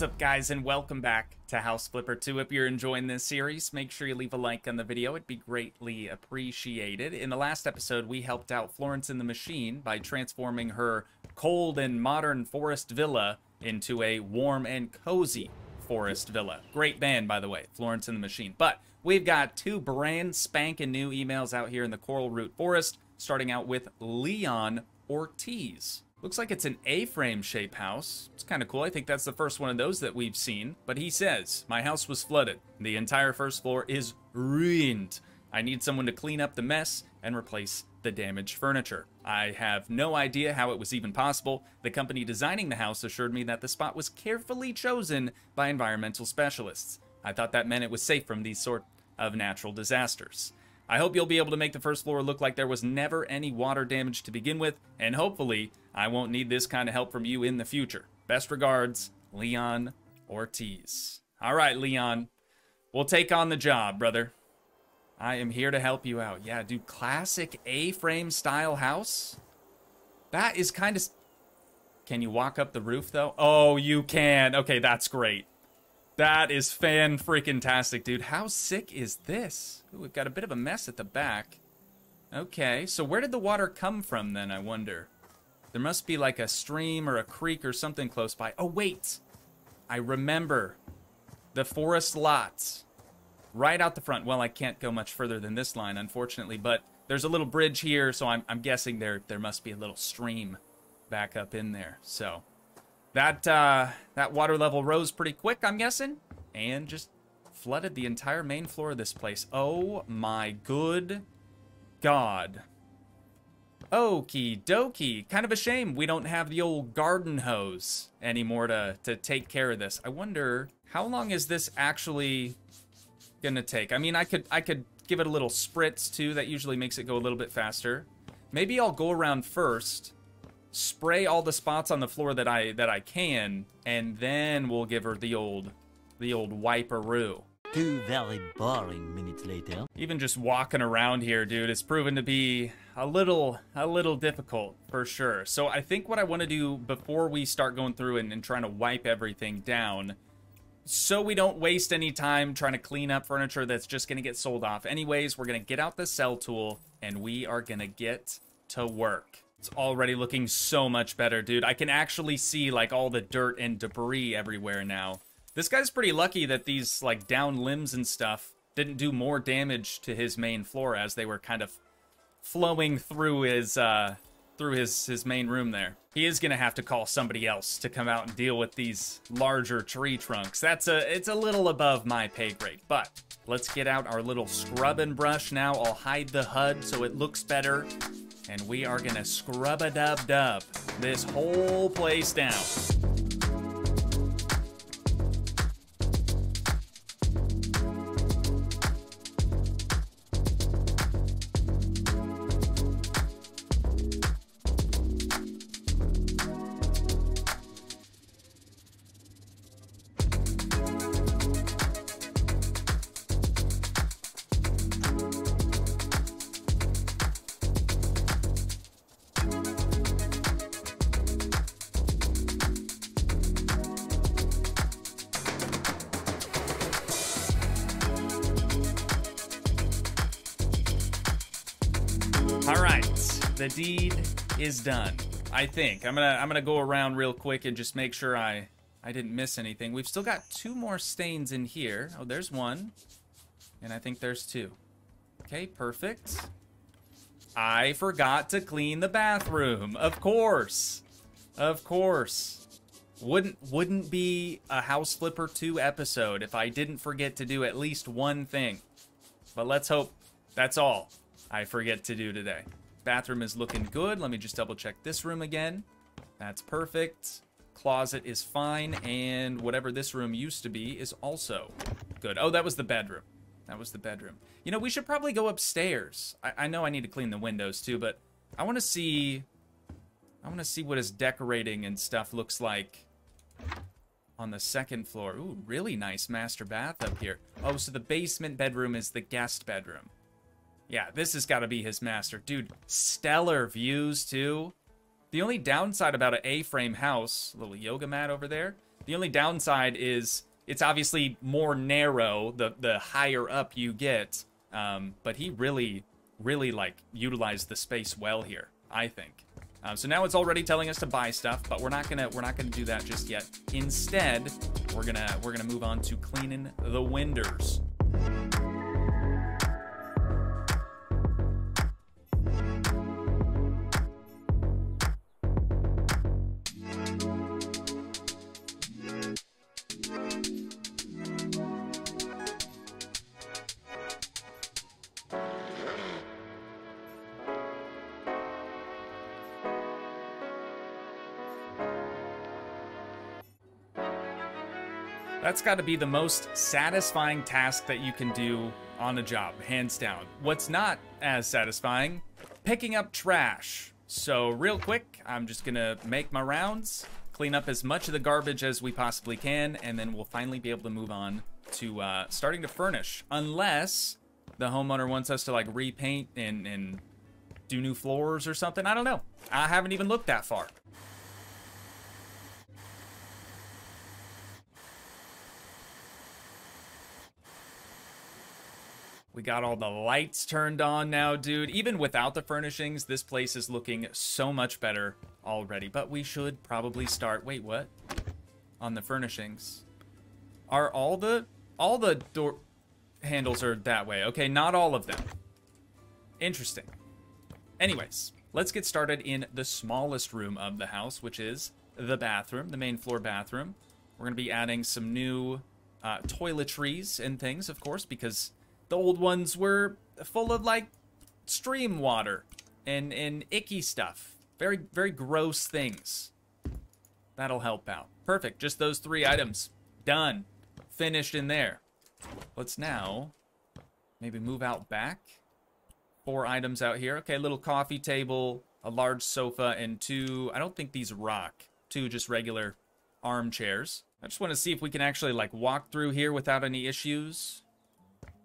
What's up guys and welcome back to House Flipper 2. If you're enjoying this series, make sure you leave a like on the video. It'd be greatly appreciated. In the last episode, we helped out Florence in the Machine by transforming her cold and modern forest villa into a warm and cozy forest villa. Great band, by the way, Florence and the Machine. But we've got two brand spanking new emails out here in the Coral Root Forest, starting out with Leon Ortiz. Looks like it's an A-frame shape house. It's kind of cool. I think that's the first one of those that we've seen. But he says, my house was flooded. The entire first floor is ruined. I need someone to clean up the mess and replace the damaged furniture. I have no idea how it was even possible. The company designing the house assured me that the spot was carefully chosen by environmental specialists. I thought that meant it was safe from these sort of natural disasters. I hope you'll be able to make the first floor look like there was never any water damage to begin with, and hopefully I won't need this kind of help from you in the future. Best regards, Leon Ortiz. All right, Leon, we'll take on the job, brother. I am here to help you out. Yeah, dude, classic A-frame style house? That is kind of... Can you walk up the roof, though? Oh, you can. Okay, that's great. That is fan-freaking-tastic, dude. How sick is this? Ooh, we've got a bit of a mess at the back. Okay, so where did the water come from, then, I wonder? There must be like a stream or a creek or something close by. Oh, wait! I remember. The forest lots. Right out the front. Well, I can't go much further than this line, unfortunately, but there's a little bridge here, so I'm, I'm guessing there, there must be a little stream back up in there. So, that, uh, that water level rose pretty quick, I'm guessing, and just flooded the entire main floor of this place. Oh my good god. Okie dokie. Kind of a shame we don't have the old garden hose anymore to, to take care of this. I wonder, how long is this actually gonna take? I mean, I could, I could give it a little spritz too. That usually makes it go a little bit faster. Maybe I'll go around first spray all the spots on the floor that I that I can, and then we'll give her the old the old wiperoo. Two very boring minutes later. Even just walking around here, dude, it's proven to be a little a little difficult for sure. So I think what I want to do before we start going through and, and trying to wipe everything down, so we don't waste any time trying to clean up furniture that's just going to get sold off. Anyways, we're going to get out the sell tool and we are going to get to work. It's already looking so much better, dude. I can actually see, like, all the dirt and debris everywhere now. This guy's pretty lucky that these, like, down limbs and stuff didn't do more damage to his main floor as they were kind of flowing through his, uh, through his, his main room there. He is gonna have to call somebody else to come out and deal with these larger tree trunks. That's a, it's a little above my pay grade, but let's get out our little scrubbing brush now. I'll hide the HUD so it looks better and we are gonna scrub a dub dub this whole place down. All right, the deed is done. I think I'm gonna I'm gonna go around real quick and just make sure I I didn't miss anything. We've still got two more stains in here. Oh, there's one, and I think there's two. Okay, perfect. I forgot to clean the bathroom. Of course, of course. Wouldn't wouldn't be a House Flipper 2 episode if I didn't forget to do at least one thing. But let's hope that's all. I forget to do today. Bathroom is looking good. Let me just double check this room again. That's perfect. Closet is fine. And whatever this room used to be is also good. Oh, that was the bedroom. That was the bedroom. You know, we should probably go upstairs. I, I know I need to clean the windows too, but I want to see... I want to see what his decorating and stuff looks like on the second floor. Ooh, really nice master bath up here. Oh, so the basement bedroom is the guest bedroom. Yeah, this has got to be his master. Dude, stellar views, too. The only downside about an A-frame house, little yoga mat over there, The only downside is it's obviously more narrow the the higher up you get. Um, but he really, really like utilized the space well here. I think. Um, so now it's already telling us to buy stuff, but we're not gonna we're not gonna do that just yet. Instead, we're gonna we're gonna move on to cleaning the windows. That's got to be the most satisfying task that you can do on a job, hands down. What's not as satisfying? Picking up trash. So real quick, I'm just gonna make my rounds, clean up as much of the garbage as we possibly can, and then we'll finally be able to move on to uh, starting to furnish. Unless the homeowner wants us to like repaint and, and do new floors or something. I don't know. I haven't even looked that far. We got all the lights turned on now, dude. Even without the furnishings, this place is looking so much better already. But we should probably start... Wait, what? On the furnishings. Are all the... All the door handles are that way. Okay, not all of them. Interesting. Anyways, let's get started in the smallest room of the house, which is the bathroom, the main floor bathroom. We're going to be adding some new uh, toiletries and things, of course, because the old ones were full of like stream water and and icky stuff. Very very gross things. That'll help out. Perfect. Just those three items. Done. Finished in there. Let's now maybe move out back. Four items out here. Okay, a little coffee table, a large sofa, and two, I don't think these rock. Two just regular armchairs. I just want to see if we can actually like walk through here without any issues.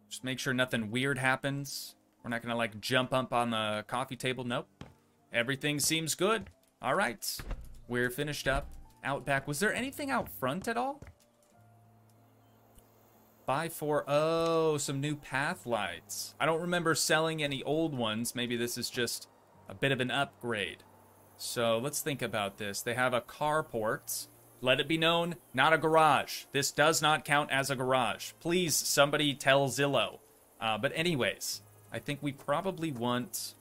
Just make sure nothing weird happens. We're not gonna like jump up on the coffee table. Nope. Everything seems good. All right. We're finished up. Out back. Was there anything out front at all? Buy four. Oh, some new path lights. I don't remember selling any old ones. Maybe this is just a bit of an upgrade. So let's think about this. They have a carport. Let it be known, not a garage. This does not count as a garage. Please, somebody tell Zillow. Uh, but anyways, I think we probably want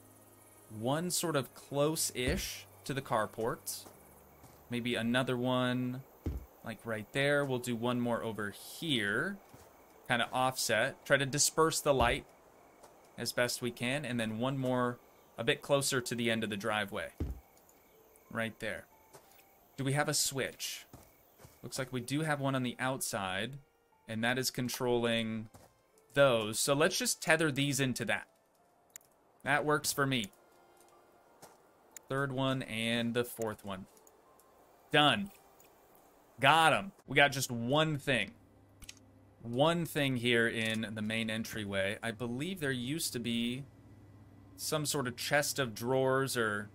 one sort of close-ish to the carport. Maybe another one like right there. We'll do one more over here. Kind of offset. Try to disperse the light as best we can. And then one more a bit closer to the end of the driveway. Right there. Do we have a switch? Looks like we do have one on the outside, and that is controlling those. So let's just tether these into that. That works for me. Third one and the fourth one. Done. Got them. We got just one thing. One thing here in the main entryway. I believe there used to be some sort of chest of drawers or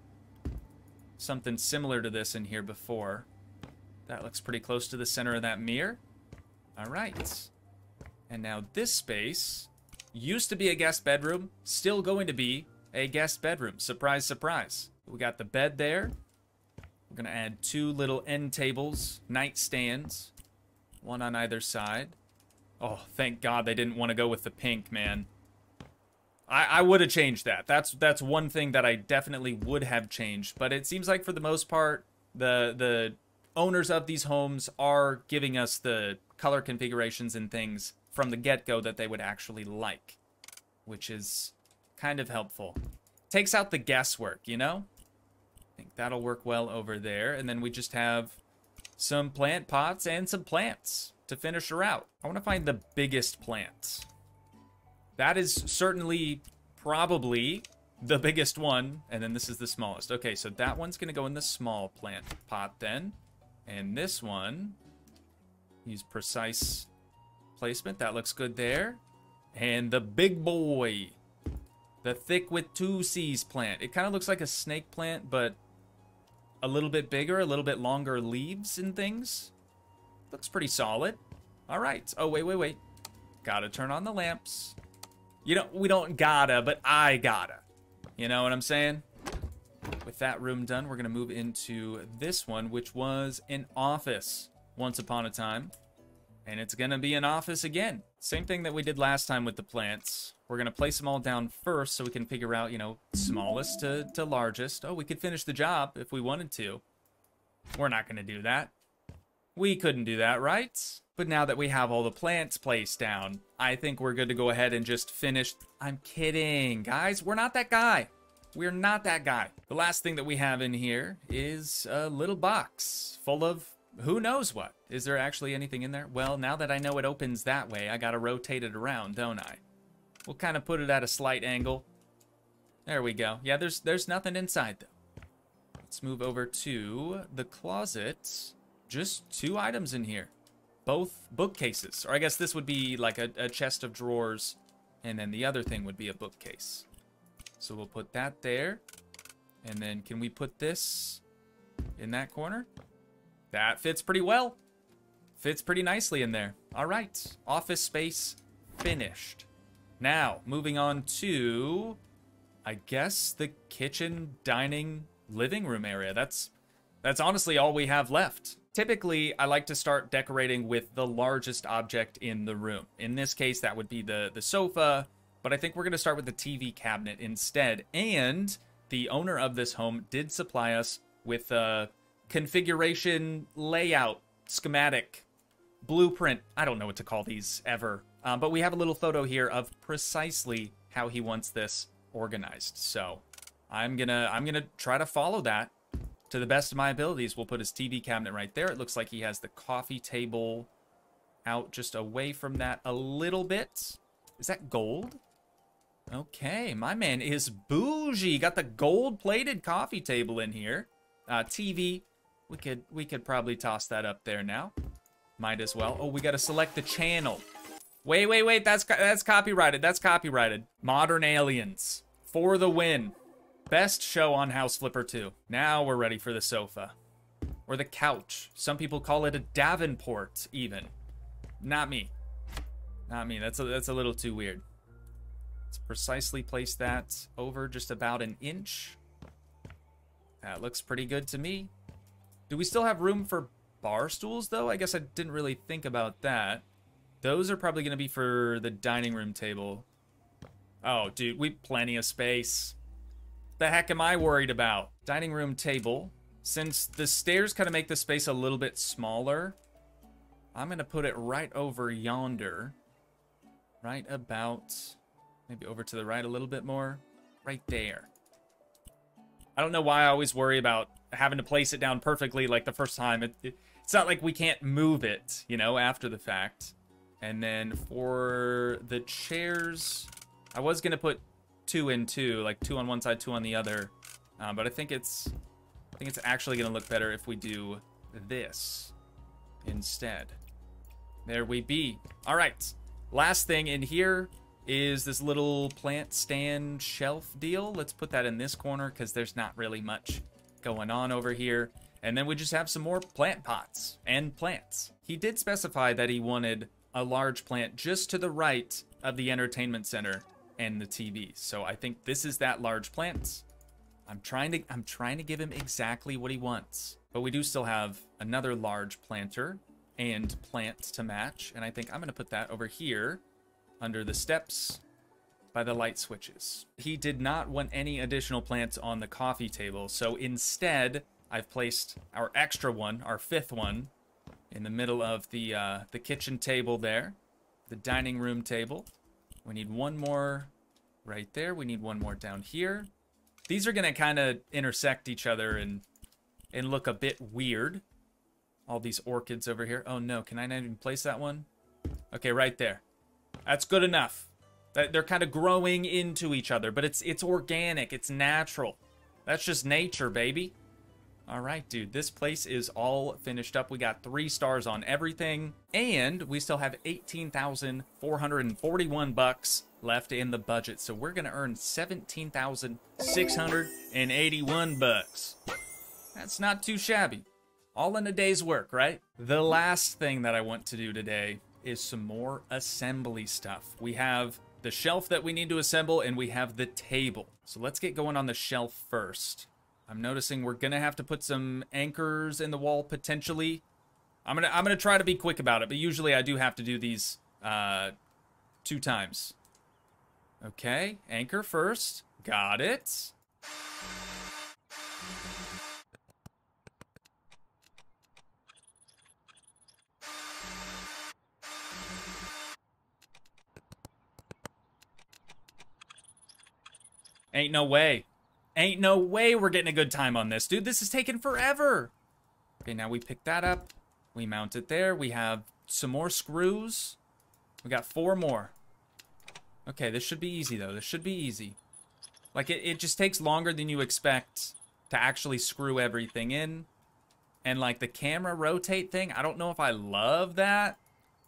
something similar to this in here before. That looks pretty close to the center of that mirror. All right. And now this space used to be a guest bedroom, still going to be a guest bedroom. Surprise, surprise. We got the bed there. We're going to add two little end tables, nightstands, one on either side. Oh, thank God they didn't want to go with the pink, man. I, I would have changed that. That's that's one thing that I definitely would have changed. But it seems like for the most part, the the owners of these homes are giving us the color configurations and things from the get-go that they would actually like, which is kind of helpful. Takes out the guesswork, you know? I think that'll work well over there. And then we just have some plant pots and some plants to finish her out. I want to find the biggest plants. That is certainly probably the biggest one, and then this is the smallest. Okay, so that one's going to go in the small plant pot then. And this one, use precise placement. That looks good there. And the big boy, the thick with two C's plant. It kind of looks like a snake plant, but a little bit bigger, a little bit longer leaves and things. Looks pretty solid. All right. Oh, wait, wait, wait. Gotta turn on the lamps. You know, we don't gotta, but I gotta. You know what I'm saying? With that room done, we're gonna move into this one, which was an office once upon a time. And it's gonna be an office again. Same thing that we did last time with the plants. We're gonna place them all down first so we can figure out, you know, smallest to, to largest. Oh, we could finish the job if we wanted to. We're not gonna do that. We couldn't do that, right? But now that we have all the plants placed down, I think we're good to go ahead and just finish. I'm kidding, guys. We're not that guy. We're not that guy. The last thing that we have in here is a little box full of who knows what. Is there actually anything in there? Well, now that I know it opens that way, I gotta rotate it around, don't I? We'll kind of put it at a slight angle. There we go. Yeah, there's there's nothing inside, though. Let's move over to the closet. Just two items in here. Both bookcases. Or I guess this would be like a, a chest of drawers, and then the other thing would be a bookcase. So we'll put that there. And then can we put this in that corner? That fits pretty well. Fits pretty nicely in there. All right, office space finished. Now, moving on to, I guess, the kitchen, dining, living room area. That's that's honestly all we have left. Typically, I like to start decorating with the largest object in the room. In this case, that would be the, the sofa, but I think we're going to start with the TV cabinet instead. And the owner of this home did supply us with a configuration layout schematic blueprint. I don't know what to call these ever. Um, but we have a little photo here of precisely how he wants this organized. So I'm gonna I'm gonna try to follow that to the best of my abilities. We'll put his TV cabinet right there. It looks like he has the coffee table out just away from that a little bit. Is that gold? Okay, my man is bougie. Got the gold-plated coffee table in here. Uh, TV, we could we could probably toss that up there now. Might as well. Oh, we got to select the channel. Wait, wait, wait. That's that's copyrighted. That's copyrighted. Modern Aliens for the win. Best show on House Flipper 2. Now we're ready for the sofa. Or the couch. Some people call it a Davenport, even. Not me. Not me. That's a, that's a little too weird. Let's precisely place that over just about an inch. That looks pretty good to me. Do we still have room for bar stools, though? I guess I didn't really think about that. Those are probably going to be for the dining room table. Oh, dude, we plenty of space. The heck am I worried about? Dining room table. Since the stairs kind of make the space a little bit smaller, I'm going to put it right over yonder. Right about, maybe over to the right a little bit more. Right there. I don't know why I always worry about having to place it down perfectly like the first time. It, it, it's not like we can't move it, you know, after the fact. And then for the chairs, I was going to put two and two, like two on one side, two on the other. Um, but I think it's, I think it's actually to look better if we do this instead. There we be. All right. Last thing in here is this little plant stand shelf deal. Let's put that in this corner because there's not really much going on over here. And then we just have some more plant pots and plants. He did specify that he wanted a large plant just to the right of the entertainment center and the TV. So I think this is that large plant. I'm trying to I'm trying to give him exactly what he wants. But we do still have another large planter and plants to match. And I think I'm going to put that over here under the steps by the light switches. He did not want any additional plants on the coffee table. So instead, I've placed our extra one, our fifth one, in the middle of the uh, the kitchen table there, the dining room table. We need one more right there. We need one more down here. These are gonna kind of intersect each other and and look a bit weird. All these orchids over here. Oh no, can I not even place that one? Okay, right there. That's good enough. They're kind of growing into each other, but it's it's organic, it's natural. That's just nature, baby. All right, dude, this place is all finished up. We got three stars on everything, and we still have 18,441 bucks left in the budget. So we're gonna earn 17,681 bucks. That's not too shabby. All in a day's work, right? The last thing that I want to do today is some more assembly stuff. We have the shelf that we need to assemble, and we have the table. So let's get going on the shelf first. I'm noticing we're gonna have to put some anchors in the wall potentially. I'm gonna I'm gonna try to be quick about it, but usually I do have to do these uh, two times. Okay, anchor first. Got it. Ain't no way. Ain't no way we're getting a good time on this, dude. This is taking forever. Okay, now we pick that up. We mount it there. We have some more screws. We got four more. Okay, this should be easy, though. This should be easy. Like, it, it just takes longer than you expect to actually screw everything in. And, like, the camera rotate thing, I don't know if I love that.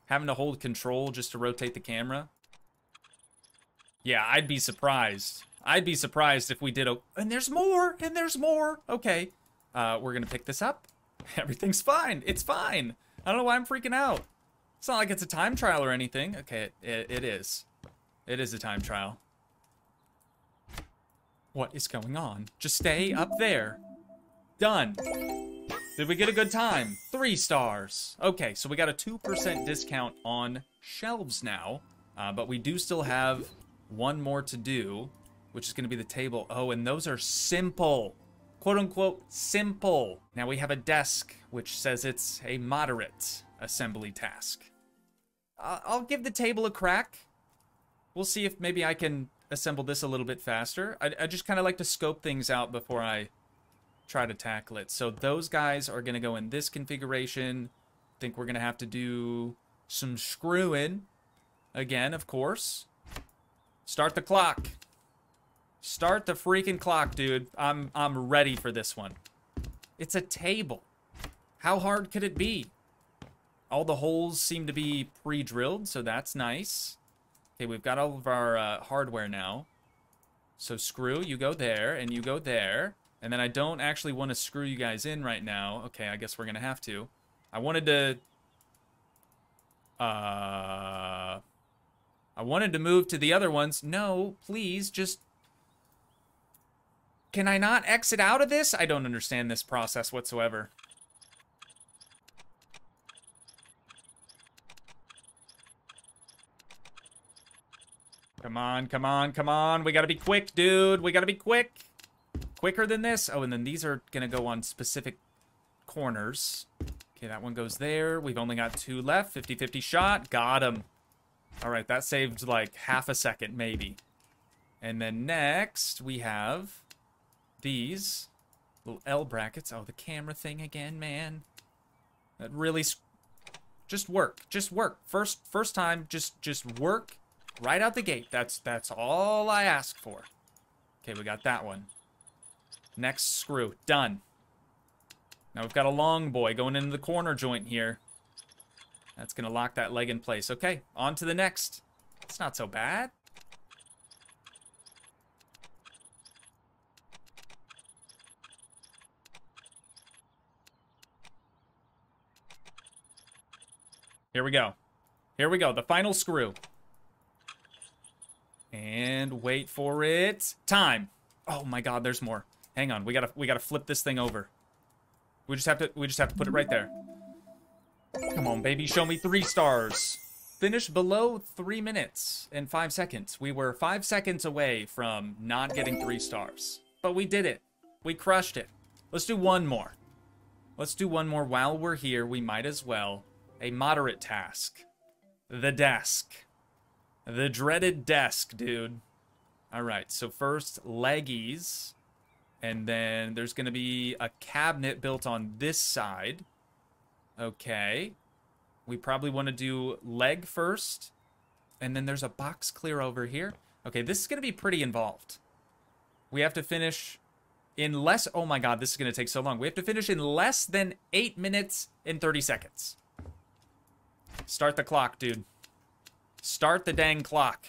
Having to hold control just to rotate the camera. Yeah, I'd be surprised. I'd be surprised if we did a... And there's more! And there's more! Okay. Uh, we're gonna pick this up. Everything's fine. It's fine. I don't know why I'm freaking out. It's not like it's a time trial or anything. Okay, it, it, it is. It is a time trial. What is going on? Just stay up there. Done. Did we get a good time? Three stars. Okay, so we got a 2% discount on shelves now. Uh, but we do still have one more to do which is going to be the table. Oh, and those are simple. Quote unquote simple. Now we have a desk, which says it's a moderate assembly task. I'll give the table a crack. We'll see if maybe I can assemble this a little bit faster. I, I just kind of like to scope things out before I try to tackle it. So those guys are going to go in this configuration. I think we're going to have to do some screwing again, of course. Start the clock. Start the freaking clock, dude. I'm I'm ready for this one. It's a table. How hard could it be? All the holes seem to be pre-drilled, so that's nice. Okay, we've got all of our uh, hardware now. So screw, you go there, and you go there. And then I don't actually want to screw you guys in right now. Okay, I guess we're going to have to. I wanted to... Uh... I wanted to move to the other ones. No, please, just can I not exit out of this? I don't understand this process whatsoever. Come on, come on, come on. We gotta be quick, dude. We gotta be quick. Quicker than this. Oh, and then these are gonna go on specific corners. Okay, that one goes there. We've only got two left. 50-50 shot. Got him. All right, that saved like half a second, maybe. And then next, we have these little L brackets. Oh, the camera thing again, man. That really just work. Just work. First first time just just work right out the gate. That's that's all I ask for. Okay, we got that one. Next screw. Done. Now we've got a long boy going into the corner joint here. That's going to lock that leg in place. Okay, on to the next. It's not so bad. Here we go. Here we go. The final screw. And wait for it. Time. Oh my god, there's more. Hang on. We gotta we gotta flip this thing over. We just have to we just have to put it right there. Come on, baby. Show me three stars. Finish below three minutes and five seconds. We were five seconds away from not getting three stars. But we did it. We crushed it. Let's do one more. Let's do one more while we're here. We might as well a moderate task. The desk. The dreaded desk, dude. All right, so first, leggies. And then there's going to be a cabinet built on this side. Okay. We probably want to do leg first. And then there's a box clear over here. Okay, this is going to be pretty involved. We have to finish in less... Oh my god, this is going to take so long. We have to finish in less than 8 minutes and 30 seconds. Start the clock, dude. Start the dang clock.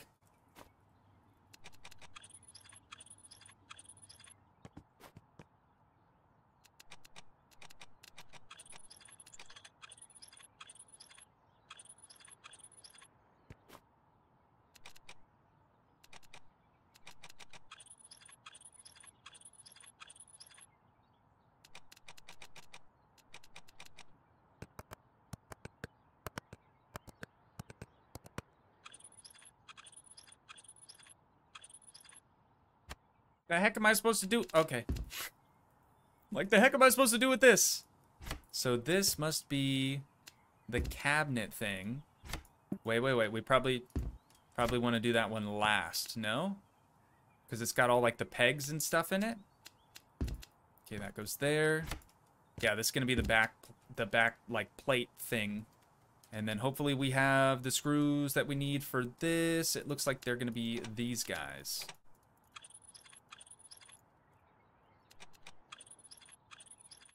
The heck am I supposed to do? Okay. Like, the heck am I supposed to do with this? So this must be the cabinet thing. Wait, wait, wait. We probably probably want to do that one last, no? Because it's got all, like, the pegs and stuff in it. Okay, that goes there. Yeah, this is going to be the back, the back, like, plate thing. And then hopefully we have the screws that we need for this. It looks like they're going to be these guys.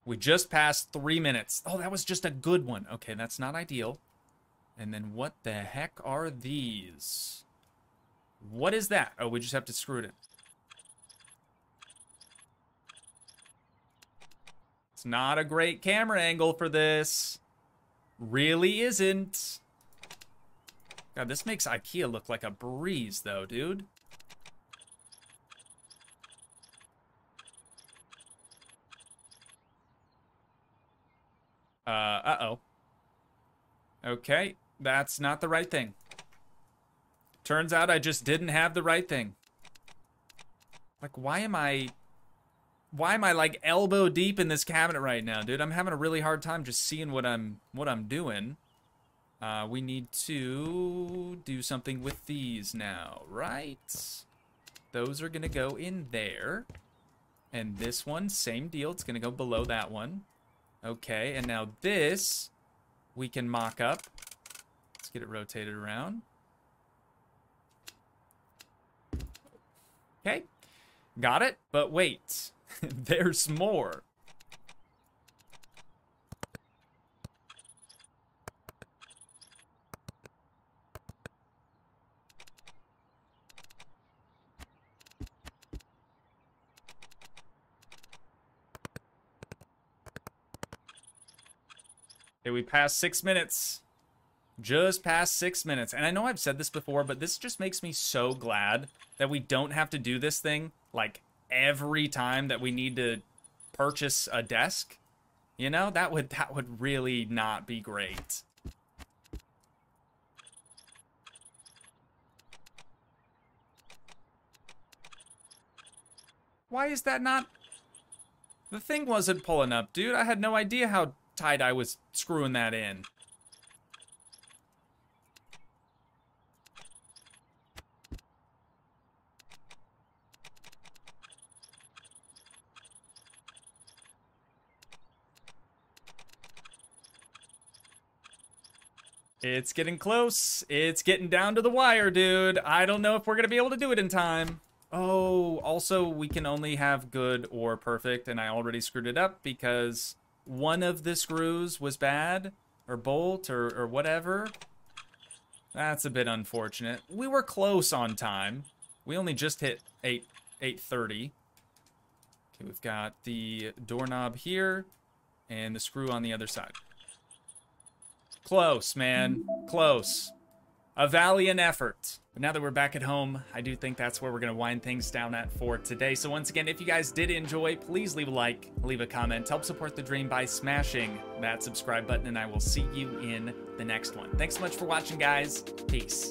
We just passed three minutes. Oh, that was just a good one. Okay, that's not ideal. And then what the heck are these? What is that? Oh, we just have to screw it in. It's not a great camera angle for this. Really isn't. God, this makes Ikea look like a breeze, though, dude. Uh, uh-oh. Okay, that's not the right thing. Turns out I just didn't have the right thing. Like, why am I... Why am I, like, elbow deep in this cabinet right now, dude? I'm having a really hard time just seeing what I'm, what I'm doing. Uh, we need to do something with these now, right? Those are gonna go in there. And this one, same deal. It's gonna go below that one. Okay, and now this we can mock up. Let's get it rotated around. Okay, got it. But wait, there's more. Okay, we passed six minutes. Just past six minutes. And I know I've said this before, but this just makes me so glad that we don't have to do this thing like every time that we need to purchase a desk. You know, that would that would really not be great. Why is that not... The thing wasn't pulling up, dude. I had no idea how I was screwing that in. It's getting close. It's getting down to the wire, dude. I don't know if we're going to be able to do it in time. Oh, also, we can only have good or perfect, and I already screwed it up because one of the screws was bad, or bolt, or, or whatever. That's a bit unfortunate. We were close on time. We only just hit 8, 8.30. Okay, we've got the doorknob here, and the screw on the other side. Close, man. Close. A valiant effort. But now that we're back at home, I do think that's where we're going to wind things down at for today. So once again, if you guys did enjoy, please leave a like, leave a comment, help support the dream by smashing that subscribe button, and I will see you in the next one. Thanks so much for watching, guys. Peace.